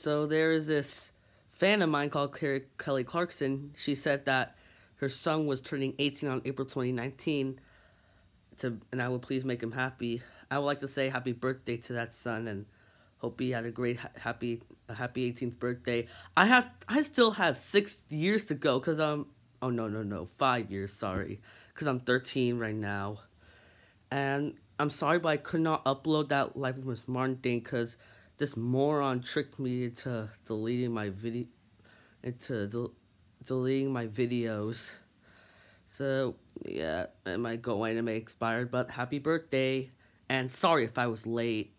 So there is this fan of mine called Kelly Clarkson. She said that her son was turning 18 on April 2019 to and I would please make him happy. I would like to say happy birthday to that son and hope he had a great happy a happy 18th birthday. I have I still have 6 years to go cuz I'm oh no no no, 5 years, sorry. Cuz I'm 13 right now. And I'm sorry but I could not upload that Life with Miss Martin thing cuz this moron tricked me into deleting my video into del- deleting my videos. So, yeah, my GoAnimate expired, but happy birthday. And sorry if I was late.